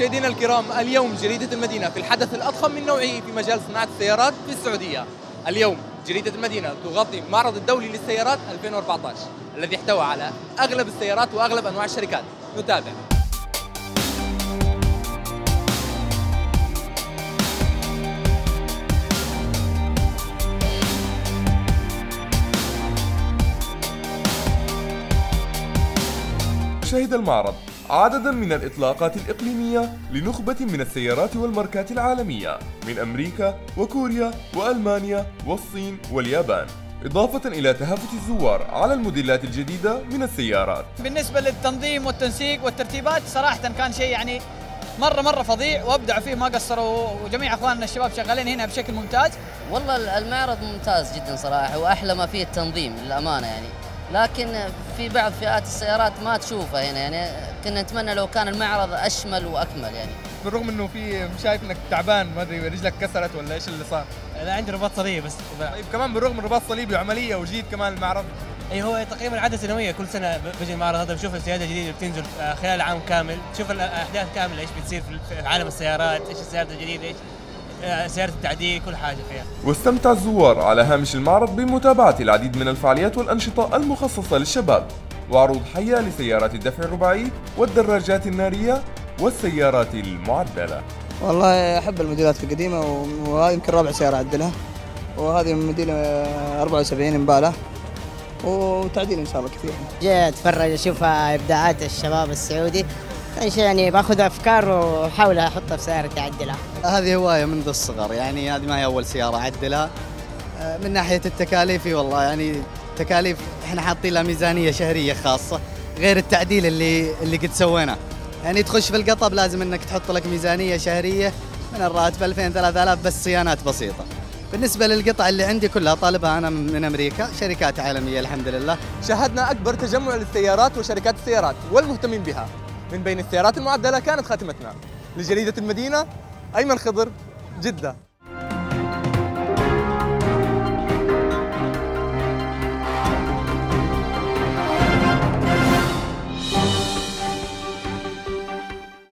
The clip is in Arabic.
مشاهدينا الكرام اليوم جريدة المدينة في الحدث الأضخم من نوعه في مجال صناعة السيارات في السعودية. اليوم جريدة المدينة تغطي معرض الدولي للسيارات 2014 الذي احتوى على أغلب السيارات وأغلب أنواع الشركات. نتابع. شهد المعرض. عددا من الإطلاقات الإقليمية لنخبة من السيارات والماركات العالمية من أمريكا وكوريا وألمانيا والصين واليابان إضافة إلى تهافت الزوار على الموديلات الجديدة من السيارات. بالنسبة للتنظيم والتنسيق والترتيبات صراحة كان شيء يعني مرة مرة فظيع وابدعوا فيه ما قصروا وجميع أخواننا الشباب شغالين هنا بشكل ممتاز. والله المعرض ممتاز جدا صراحة وأحلى ما فيه التنظيم للأمانة يعني. لكن في بعض فئات السيارات ما تشوفها هنا يعني كنا نتمنى لو كان المعرض أشمل وأكمل يعني. بالرغم إنه في شايف إنك تعبان ما أدري رجلك كسرت ولا إيش اللي صار. لا عندي رباط صليبي بس طيب كمان بالرغم من رباط صليبي وعملية وجيت كمان المعرض. أي هو تقريبا عادة سنويه كل سنة بجي المعرض هذا بشوف السيادة الجديدة بتنزل آه، خلال عام كامل. تشوف الأحداث كاملة إيش بتصير في عالم السيارات إيش السيارات الجديدة إيش آه، سيارة التعديل كل حاجة فيها. واستمتع الزوار على هامش المعرض بمتابعة العديد من الفعاليات والأنشطة المخصصة للشباب. وعروض حية لسيارات الدفع الرباعي والدراجات النارية والسيارات المعدلة والله أحب الموديلات القديمة وهذه يمكن رابع سيارة أعدلها وهذه موديل 74 امبالة وتعديل إن شاء الله كثير. جيت أتفرج أشوف إبداعات الشباب السعودي إيش يعني باخذ أفكار وأحاول أحطها في سيارتي أعدلها. هذه هواية منذ الصغر يعني هذه ما هي أول سيارة أعدلها. آه، من ناحية التكاليف والله يعني تكاليف إحنا حاطين لها ميزانية شهرية خاصة غير التعديل اللي اللي قد سويناه. يعني تخش في القطب لازم إنك تحط لك ميزانية شهرية من الراتب 2000 3000 بس صيانات بسيطة. بالنسبة للقطع اللي عندي كلها طالبها أنا من أمريكا شركات عالمية الحمد لله. شاهدنا أكبر تجمع للسيارات وشركات السيارات والمهتمين بها. من بين السيارات المعدلة كانت خاتمتنا. لجريدة المدينة أيمن خضر جدة.